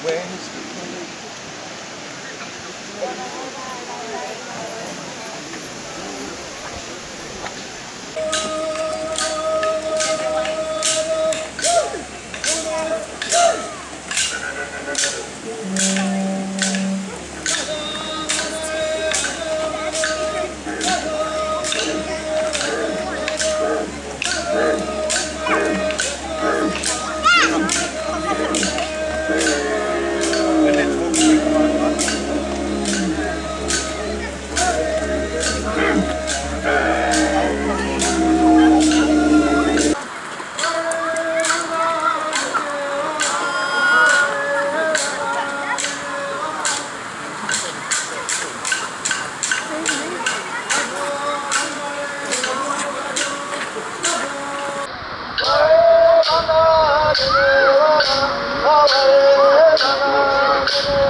Where's when Thank you.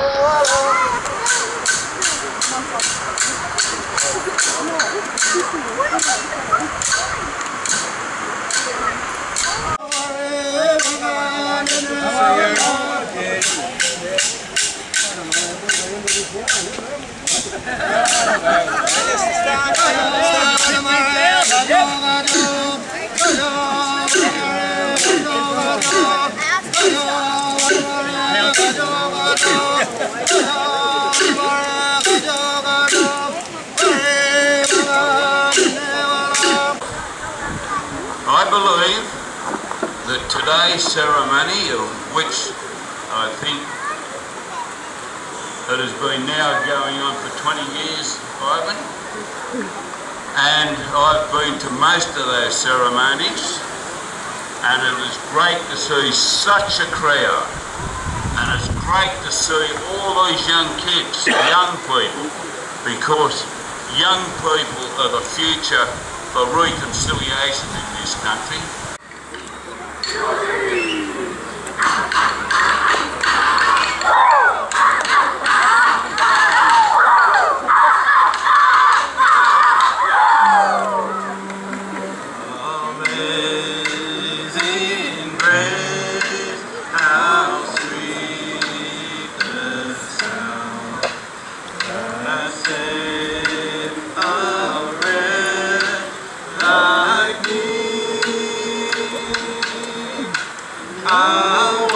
I believe that today's ceremony, of which I think it has been now going on for 20 years, Ivan, and I've been to most of those ceremonies, and it is great to see such a crowd, and it's great to see all these young kids, young people, because young people are the future for reconciliation this country. Amazing grace. ao